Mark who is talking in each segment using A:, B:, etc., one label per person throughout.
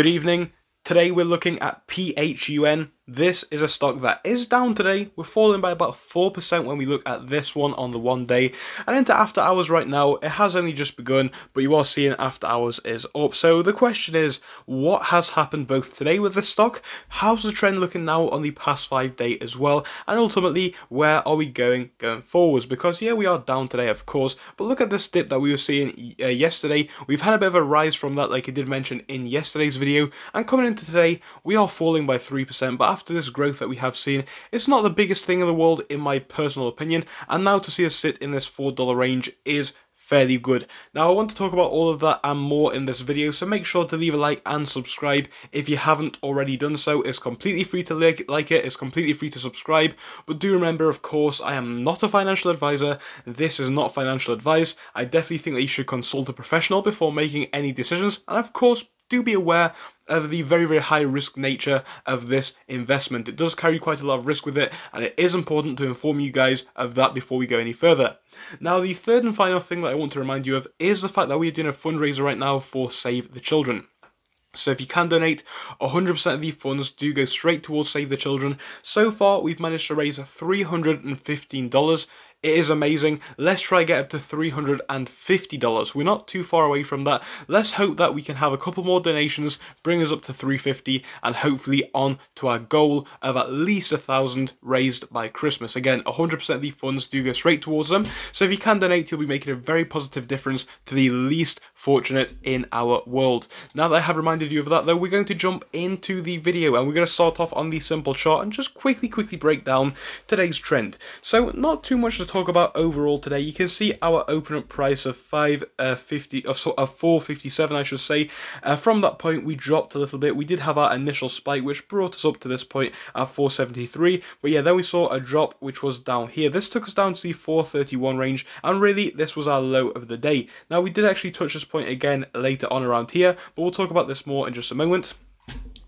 A: Good evening. Today we're looking at PHUN. This is a stock that is down today. We're falling by about 4% when we look at this one on the one day. And into after hours right now, it has only just begun, but you are seeing after hours is up. So the question is, what has happened both today with the stock? How's the trend looking now on the past five day as well? And ultimately, where are we going going forwards? Because yeah, we are down today, of course, but look at this dip that we were seeing uh, yesterday. We've had a bit of a rise from that, like I did mention in yesterday's video. And coming into today, we are falling by 3%, but after this growth that we have seen, it's not the biggest thing in the world in my personal opinion, and now to see us sit in this $4 range is fairly good. Now I want to talk about all of that and more in this video, so make sure to leave a like and subscribe if you haven't already done so. It's completely free to like, like it, it's completely free to subscribe, but do remember of course I am not a financial advisor, this is not financial advice, I definitely think that you should consult a professional before making any decisions, and of course do be aware of the very, very high risk nature of this investment. It does carry quite a lot of risk with it, and it is important to inform you guys of that before we go any further. Now, the third and final thing that I want to remind you of is the fact that we are doing a fundraiser right now for Save the Children. So if you can donate, 100% of the funds do go straight towards Save the Children. So far, we've managed to raise $315. It is amazing. Let's try get up to $350. We're not too far away from that. Let's hope that we can have a couple more donations, bring us up to 350 and hopefully on to our goal of at least a thousand raised by Christmas. Again, 100% of the funds do go straight towards them. So if you can donate, you'll be making a very positive difference to the least fortunate in our world. Now that I have reminded you of that though, we're going to jump into the video and we're going to start off on the simple chart and just quickly, quickly break down today's trend. So not too much to talk about overall today, you can see our open up price of 550 uh, of, of 457 I should say. Uh, from that point we dropped a little bit. We did have our initial spike which brought us up to this point at 473. But yeah, then we saw a drop which was down here. This took us down to the 431 range and really this was our low of the day. Now we did actually touch this point again later on around here, but we'll talk about this more in just a moment.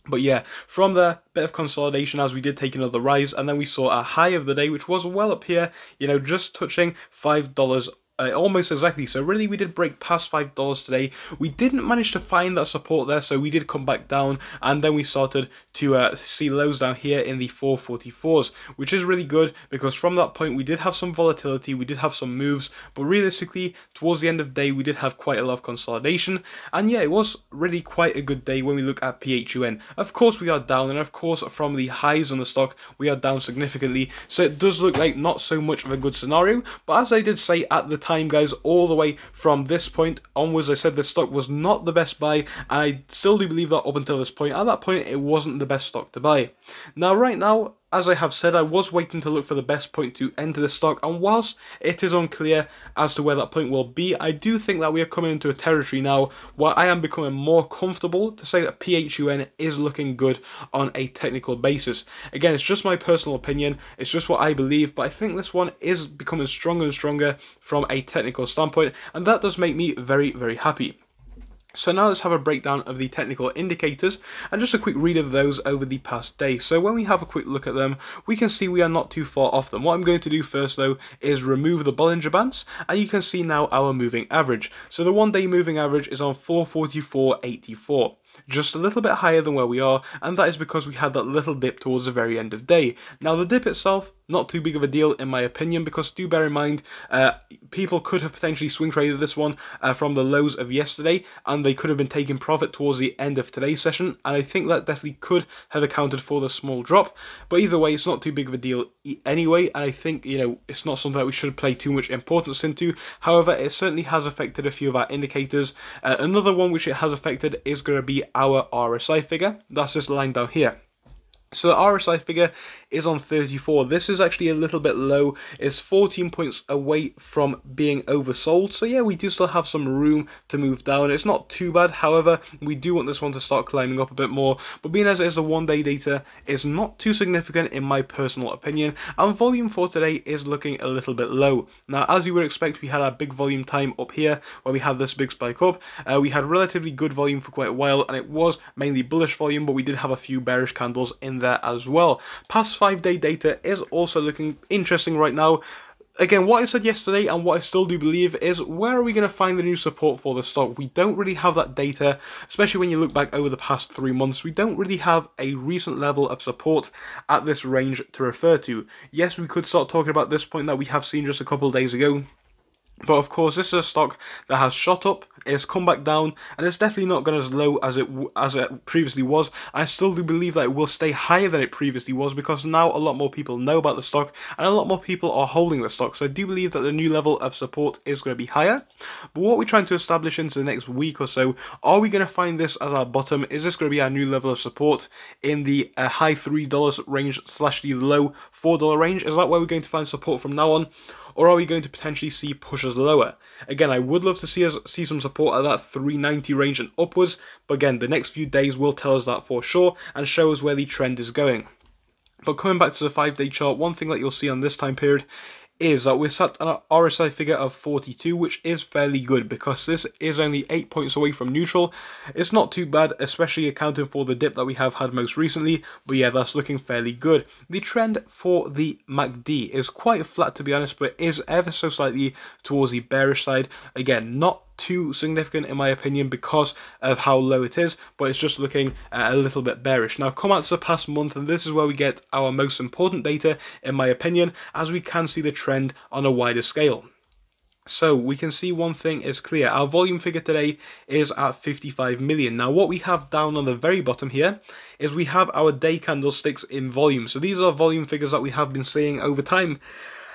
A: But yeah, from there, bit of consolidation as we did take another rise, and then we saw a high of the day, which was well up here, you know, just touching $5 uh, almost exactly. So really, we did break past five dollars today. We didn't manage to find that support there, so we did come back down, and then we started to uh, see lows down here in the 444s, which is really good because from that point we did have some volatility, we did have some moves, but realistically, towards the end of the day, we did have quite a lot of consolidation, and yeah, it was really quite a good day when we look at PHUN. Of course, we are down, and of course, from the highs on the stock, we are down significantly. So it does look like not so much of a good scenario, but as I did say at the time, guys, all the way from this point onwards. I said this stock was not the best buy, and I still do believe that up until this point. At that point, it wasn't the best stock to buy. Now, right now, as I have said, I was waiting to look for the best point to enter the stock, and whilst it is unclear as to where that point will be, I do think that we are coming into a territory now where I am becoming more comfortable to say that PHUN is looking good on a technical basis. Again, it's just my personal opinion, it's just what I believe, but I think this one is becoming stronger and stronger from a technical standpoint, and that does make me very, very happy. So now let's have a breakdown of the technical indicators and just a quick read of those over the past day. So when we have a quick look at them, we can see we are not too far off them. What I'm going to do first though is remove the Bollinger Bands and you can see now our moving average. So the one day moving average is on 444.84 just a little bit higher than where we are, and that is because we had that little dip towards the very end of day. Now, the dip itself, not too big of a deal in my opinion, because do bear in mind, uh, people could have potentially swing traded this one uh, from the lows of yesterday, and they could have been taking profit towards the end of today's session, and I think that definitely could have accounted for the small drop. But either way, it's not too big of a deal anyway, and I think, you know, it's not something that we should play too much importance into. However, it certainly has affected a few of our indicators. Uh, another one which it has affected is going to be our RSI figure. That's this line down here. So the RSI figure is on 34. This is actually a little bit low. It's 14 points away from being oversold. So yeah, we do still have some room to move down. It's not too bad. However, we do want this one to start climbing up a bit more. But being as it is a one day data, it's not too significant in my personal opinion. And volume for today is looking a little bit low. Now, as you would expect, we had our big volume time up here where we had this big spike up. Uh, we had relatively good volume for quite a while and it was mainly bullish volume, but we did have a few bearish candles in there as well. Past five day data is also looking interesting right now again, what I said yesterday and what I still do believe is where are we going to find the new support for the stock? We don't really have that data, especially when you look back over the past three months. We don't really have a recent level of support at this range to refer to. Yes, we could start talking about this point that we have seen just a couple days ago, but of course, this is a stock that has shot up, it's come back down, and it's definitely not gone as low as it as it previously was. I still do believe that it will stay higher than it previously was because now a lot more people know about the stock and a lot more people are holding the stock. So I do believe that the new level of support is going to be higher. But what we're trying to establish into the next week or so, are we going to find this as our bottom? Is this going to be our new level of support in the uh, high $3 range slash the low $4 range? Is that where we're going to find support from now on? Or are we going to potentially see pushes lower? Again, I would love to see us see some support at that 390 range and upwards, but again, the next few days will tell us that for sure and show us where the trend is going. But coming back to the 5 day chart, one thing that you'll see on this time period is that we're set an RSI figure of 42, which is fairly good because this is only 8 points away from neutral. It's not too bad, especially accounting for the dip that we have had most recently, but yeah, that's looking fairly good. The trend for the MACD is quite flat to be honest, but is ever so slightly towards the bearish side. Again, not too significant in my opinion because of how low it is, but it's just looking uh, a little bit bearish. Now come out to the past month and this is where we get our most important data in my opinion as we can see the trend on a wider scale. So we can see one thing is clear. Our volume figure today is at 55 million. Now what we have down on the very bottom here is we have our day candlesticks in volume. So these are volume figures that we have been seeing over time.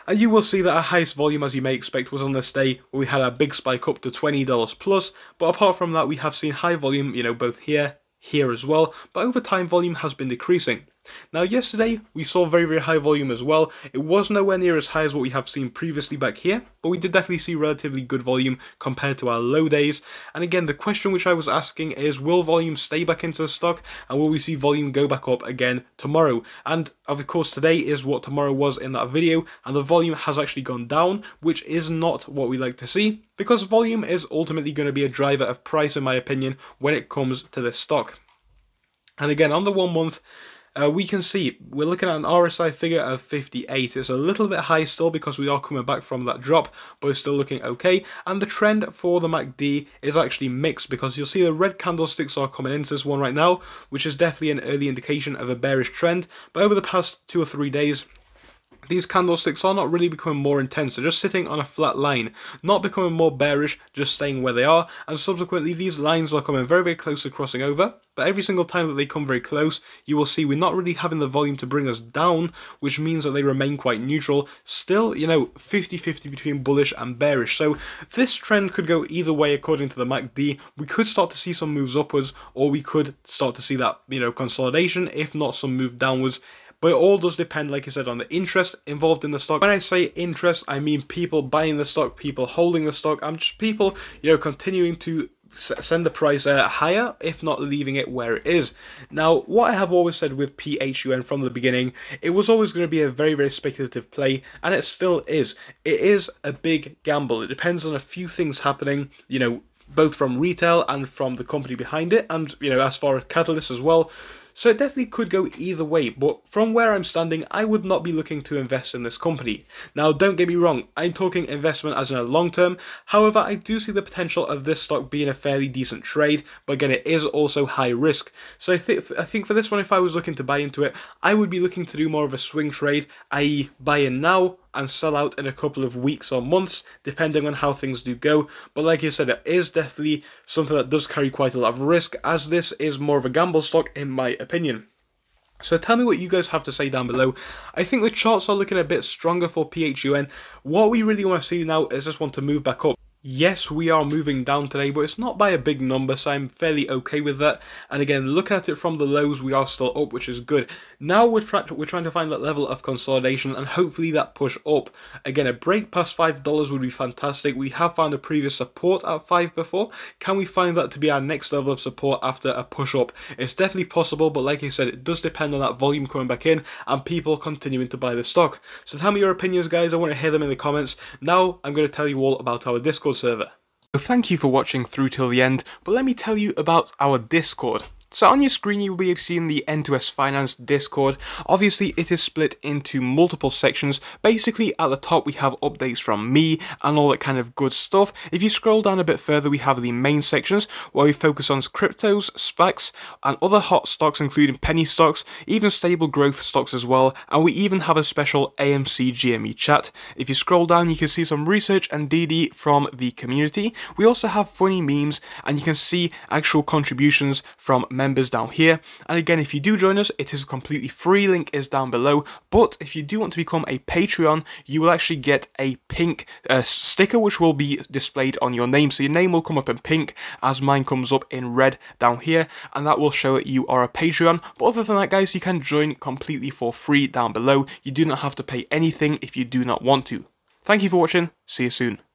A: And you will see that our highest volume, as you may expect, was on this day where we had a big spike up to $20 plus. But apart from that, we have seen high volume, you know, both here, here as well. But over time, volume has been decreasing. Now yesterday we saw very very high volume as well. It was nowhere near as high as what we have seen previously back here, but we did definitely see relatively good volume compared to our low days. And again the question which I was asking is will volume stay back into the stock and will we see volume go back up again tomorrow? And of course today is what tomorrow was in that video and the volume has actually gone down which is not what we like to see because volume is ultimately going to be a driver of price in my opinion when it comes to this stock. And again on the one month uh, we can see we're looking at an RSI figure of 58. It's a little bit high still because we are coming back from that drop, but it's still looking okay. And the trend for the MACD is actually mixed because you'll see the red candlesticks are coming into this one right now, which is definitely an early indication of a bearish trend. But over the past two or three days, these candlesticks are not really becoming more intense, they're just sitting on a flat line, not becoming more bearish, just staying where they are, and subsequently these lines are coming very very close to crossing over, but every single time that they come very close, you will see we're not really having the volume to bring us down, which means that they remain quite neutral, still, you know, 50-50 between bullish and bearish, so this trend could go either way according to the MACD, we could start to see some moves upwards, or we could start to see that, you know, consolidation, if not some move downwards, but it all does depend, like I said, on the interest involved in the stock. When I say interest, I mean people buying the stock, people holding the stock. I'm just people, you know, continuing to send the price uh, higher, if not leaving it where it is. Now, what I have always said with PHUN from the beginning, it was always going to be a very, very speculative play, and it still is. It is a big gamble. It depends on a few things happening, you know, both from retail and from the company behind it, and, you know, as far as catalysts as well. So it definitely could go either way, but from where I'm standing, I would not be looking to invest in this company. Now, don't get me wrong, I'm talking investment as in a long term. However, I do see the potential of this stock being a fairly decent trade, but again, it is also high risk. So I, th I think for this one, if I was looking to buy into it, I would be looking to do more of a swing trade, i.e. buy in now, and sell out in a couple of weeks or months, depending on how things do go. But like I said, it is definitely something that does carry quite a lot of risk, as this is more of a gamble stock, in my opinion. So tell me what you guys have to say down below. I think the charts are looking a bit stronger for PHUN. What we really want to see now is just want to move back up. Yes, we are moving down today, but it's not by a big number, so I'm fairly okay with that. And again, looking at it from the lows, we are still up, which is good. Now we're, we're trying to find that level of consolidation and hopefully that push up. Again, a break past $5 would be fantastic. We have found a previous support at 5 before. Can we find that to be our next level of support after a push up? It's definitely possible, but like I said, it does depend on that volume coming back in and people continuing to buy the stock. So tell me your opinions, guys. I want to hear them in the comments. Now, I'm going to tell you all about our Discord server. So thank you for watching through till the end, but let me tell you about our Discord. So on your screen you will be seeing the N2S Finance Discord. Obviously it is split into multiple sections. Basically at the top we have updates from me and all that kind of good stuff. If you scroll down a bit further we have the main sections where we focus on cryptos, SPACs and other hot stocks including penny stocks, even stable growth stocks as well and we even have a special AMC GME chat. If you scroll down you can see some research and DD from the community. We also have funny memes and you can see actual contributions from members down here. And again, if you do join us, it is completely free. Link is down below. But if you do want to become a Patreon, you will actually get a pink uh, sticker which will be displayed on your name. So your name will come up in pink as mine comes up in red down here. And that will show that you are a Patreon. But other than that, guys, you can join completely for free down below. You do not have to pay anything if you do not want to. Thank you for watching. See you soon.